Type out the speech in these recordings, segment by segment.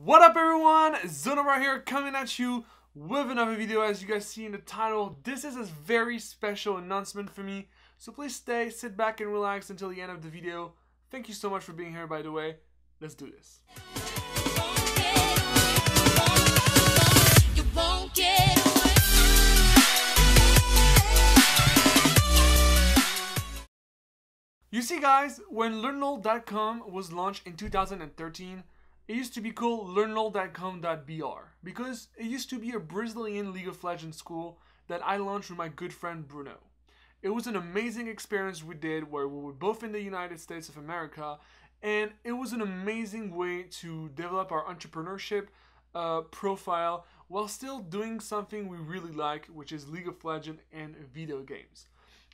What up everyone, ZonoBRAH here coming at you with another video as you guys see in the title. This is a very special announcement for me, so please stay, sit back and relax until the end of the video. Thank you so much for being here by the way. Let's do this. You see guys, when LearnLol.com was launched in 2013, it used to be called LearnLol.com.br because it used to be a Brazilian League of Legends school that I launched with my good friend Bruno. It was an amazing experience we did where we were both in the United States of America and it was an amazing way to develop our entrepreneurship uh, profile while still doing something we really like, which is League of Legends and video games.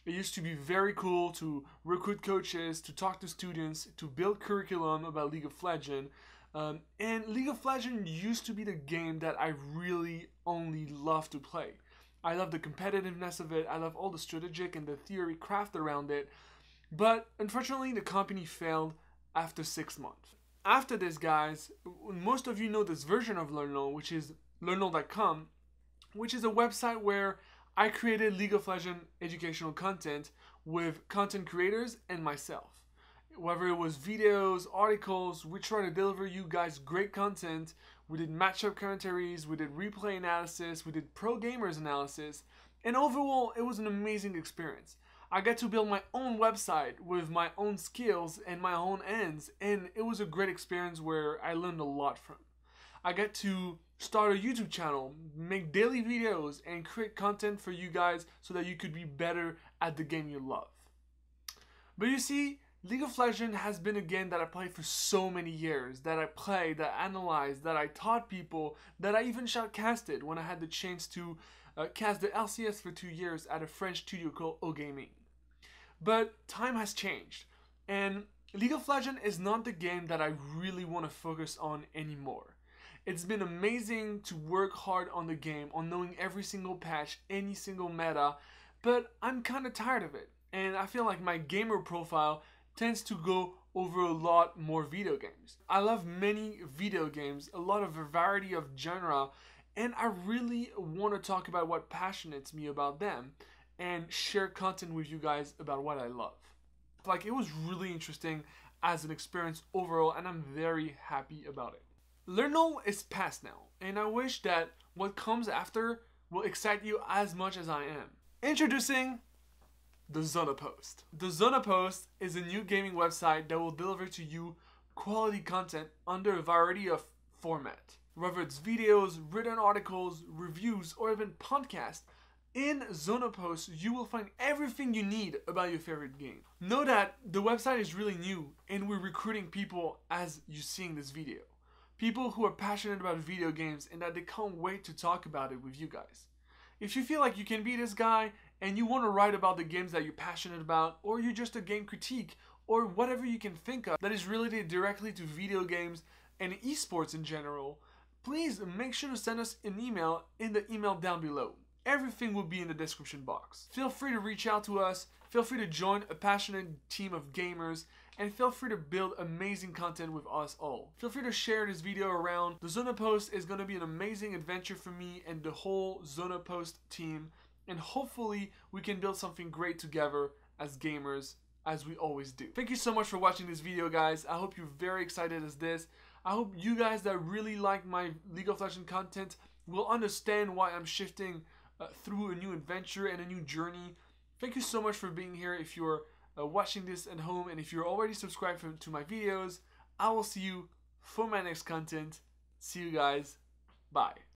It used to be very cool to recruit coaches, to talk to students, to build curriculum about League of Legends. Um, and League of Legends used to be the game that I really only love to play. I love the competitiveness of it, I love all the strategic and the theory craft around it. But unfortunately, the company failed after six months. After this, guys, most of you know this version of LearnLol, which is learnlol.com, which is a website where I created League of Legends educational content with content creators and myself. Whether it was videos, articles, we try to deliver you guys great content. We did matchup commentaries, we did replay analysis, we did pro gamers analysis, and overall, it was an amazing experience. I got to build my own website with my own skills and my own ends, and it was a great experience where I learned a lot from. I got to start a YouTube channel, make daily videos, and create content for you guys so that you could be better at the game you love. But you see, League of Legends has been a game that I played for so many years, that I played, that I analyzed, that I taught people, that I even shoutcasted when I had the chance to uh, cast the LCS for two years at a French studio called OGaming. But time has changed, and League of Legends is not the game that I really want to focus on anymore. It's been amazing to work hard on the game, on knowing every single patch, any single meta, but I'm kind of tired of it. And I feel like my gamer profile tends to go over a lot more video games. I love many video games, a lot of variety of genre, and I really want to talk about what passionates me about them and share content with you guys about what I love. Like it was really interesting as an experience overall, and I'm very happy about it. LearnLol is past now, and I wish that what comes after will excite you as much as I am. Introducing the Zono Post. The Zono Post is a new gaming website that will deliver to you quality content under a variety of format. Whether it's videos, written articles, reviews, or even podcasts, in Zono Post, you will find everything you need about your favorite game. Know that the website is really new and we're recruiting people as you're seeing this video. People who are passionate about video games and that they can't wait to talk about it with you guys. If you feel like you can be this guy and you want to write about the games that you're passionate about, or you're just a game critique, or whatever you can think of that is related directly to video games and esports in general, please make sure to send us an email in the email down below. Everything will be in the description box. Feel free to reach out to us, feel free to join a passionate team of gamers, and feel free to build amazing content with us all. Feel free to share this video around. The Zono Post is going to be an amazing adventure for me and the whole Zono Post team, and hopefully we can build something great together as gamers as we always do. Thank you so much for watching this video guys. I hope you're very excited as this. I hope you guys that really like my League of Legends content will understand why I'm shifting uh, through a new adventure and a new journey. Thank you so much for being here. If you're uh, watching this at home and if you're already subscribed for, to my videos, I will see you for my next content. See you guys. Bye.